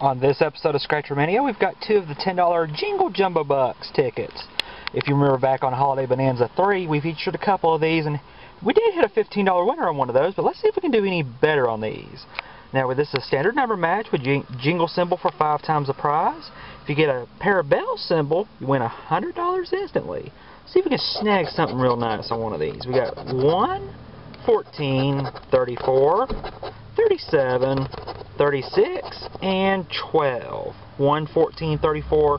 On this episode of Scratcher Mania, we've got two of the $10 Jingle Jumbo Bucks tickets. If you remember back on Holiday Bonanza 3, we featured a couple of these, and we did hit a $15 winner on one of those, but let's see if we can do any better on these. Now, with this a standard number match with jingle symbol for five times the prize. If you get a parabell symbol, you win $100 instantly. See if we can snag something real nice on one of these. We got 1, 14, 34, 37, 36, and 12. 1, 14, 34,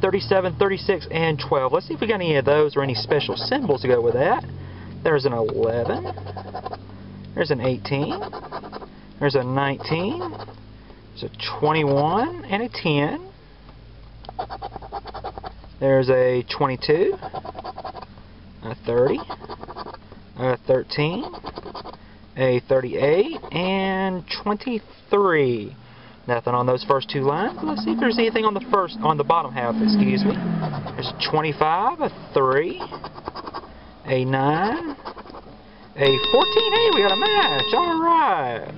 37, 36, and 12. Let's see if we got any of those or any special symbols to go with that. There's an 11. There's an 18. There's a 19. There's a 21 and a 10. There's a 22. A 30. A 13 a 38, and 23. Nothing on those first two lines. Let's see if there's anything on the first, on the bottom half, excuse me. There's a 25, a 3, a 9, a 14. Hey, we got a match. All right.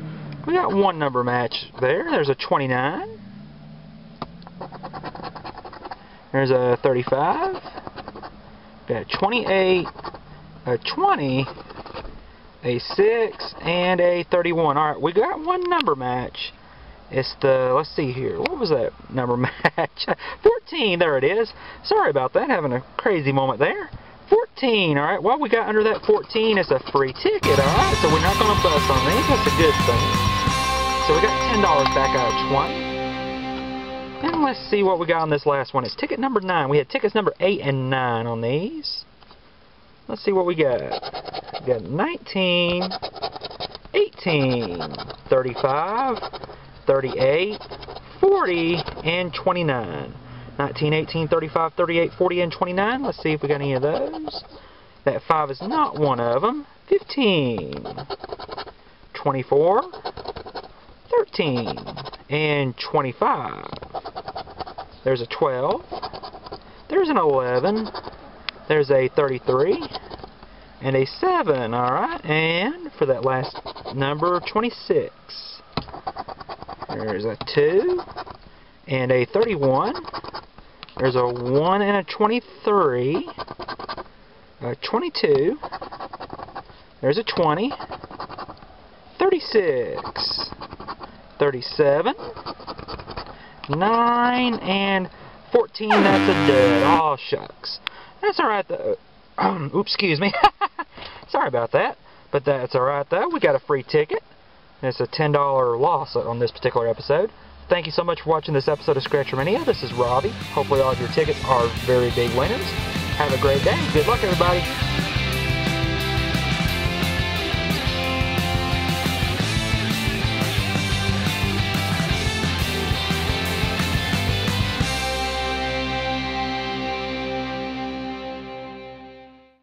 We got one number match there. There's a 29. There's a 35. Got a 28, a 20, a 6, and a 31. Alright, we got one number match. It's the, let's see here, what was that number match? 14, there it is. Sorry about that, having a crazy moment there. 14, alright, well we got under that 14, is a free ticket, alright, so we're not going to bust on these, that's a good thing. So we got $10 back out of 20. And let's see what we got on this last one. It's ticket number 9. We had tickets number 8 and 9 on these. Let's see what we got. We got 19, 18, 35, 38, 40, and 29. 19, 18, 35, 38, 40, and 29. Let's see if we got any of those. That 5 is not one of them. 15, 24, 13, and 25. There's a 12. There's an 11. There's a 33 and a 7, alright? And for that last number, 26. There's a 2 and a 31. There's a 1 and a 23. A 22. There's a 20. 36. 37. 9 and 14. That's a dud. Oh, shucks. That's alright though. Oops, excuse me. Sorry about that. But that's alright though. We got a free ticket. It's a $10 loss on this particular episode. Thank you so much for watching this episode of Scratcher Mania. This is Robbie. Hopefully all of your tickets are very big winners. Have a great day. Good luck, everybody.